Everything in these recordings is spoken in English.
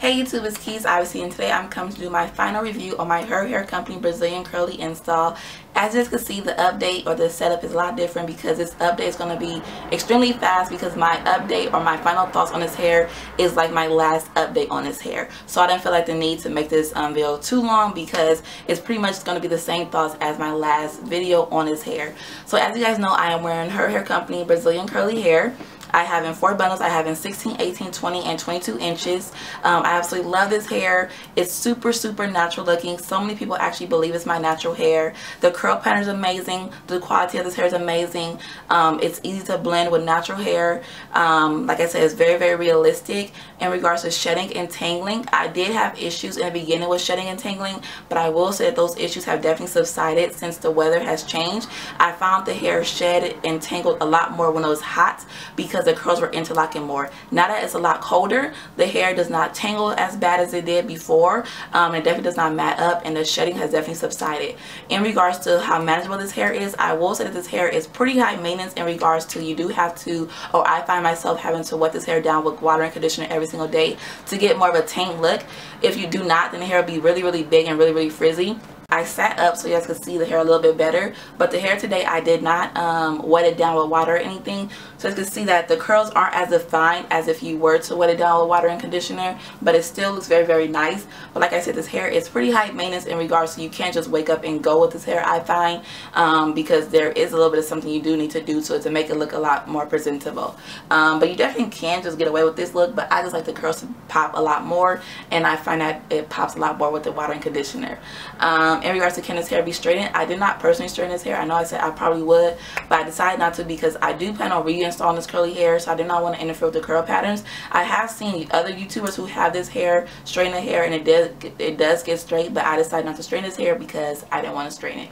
Hey YouTube, it's Keizz obviously and today I'm coming to do my final review on my HerHair Company Brazilian Curly install. As you can see the update or the setup is a lot different because this update is going to be extremely fast because my update or my final thoughts on this hair is like my last update on this hair. So I didn't feel like the need to make this um, video too long because it's pretty much going to be the same thoughts as my last video on this hair. So as you guys know I am wearing HerHair Company Brazilian Curly Hair. I have in four bundles. I have in 16, 18, 20, and 22 inches. Um, I absolutely love this hair. It's super, super natural looking. So many people actually believe it's my natural hair. The curl pattern is amazing. The quality of this hair is amazing. Um, it's easy to blend with natural hair. Um, like I said, it's very, very realistic in regards to shedding and tangling. I did have issues in the beginning with shedding and tangling, but I will say that those issues have definitely subsided since the weather has changed. I found the hair shed and tangled a lot more when it was hot because because the curls were interlocking more. Now that it's a lot colder, the hair does not tangle as bad as it did before. Um, it definitely does not mat up and the shedding has definitely subsided. In regards to how manageable this hair is, I will say that this hair is pretty high maintenance in regards to you do have to, or I find myself having to wet this hair down with water and conditioner every single day to get more of a tame look. If you do not, then the hair will be really, really big and really, really frizzy. I sat up so you guys could see the hair a little bit better. But the hair today, I did not um, wet it down with water or anything. So you can see that the curls aren't as defined as if you were to wet it down with water and conditioner. But it still looks very, very nice. But like I said, this hair is pretty high maintenance in regards to you can't just wake up and go with this hair, I find. Um, because there is a little bit of something you do need to do to to make it look a lot more presentable. Um, but you definitely can just get away with this look. But I just like the curls to pop a lot more. And I find that it pops a lot more with the water and conditioner. Um, in regards to can his hair be straightened, I did not personally straighten his hair. I know I said I probably would, but I decided not to because I do plan on reinstalling this curly hair, so I did not want to interfere with the curl patterns. I have seen other YouTubers who have this hair, straighten the hair, and it does, it does get straight, but I decided not to straighten his hair because I didn't want to straighten it.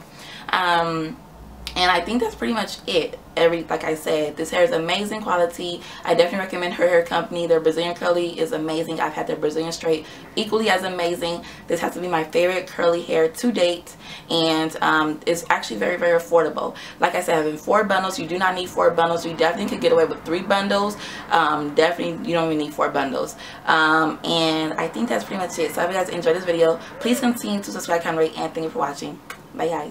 Um, and I think that's pretty much it. Every like I said this hair is amazing quality. I definitely recommend her hair company. Their Brazilian curly is amazing. I've had their Brazilian straight equally as amazing. This has to be my favorite curly hair to date. And um, it's actually very very affordable. Like I said having four bundles you do not need four bundles. You definitely could get away with three bundles. Um, definitely you don't even need four bundles. Um, and I think that's pretty much it. So if you guys enjoyed this video. Please continue to subscribe comment rate and thank you for watching. Bye guys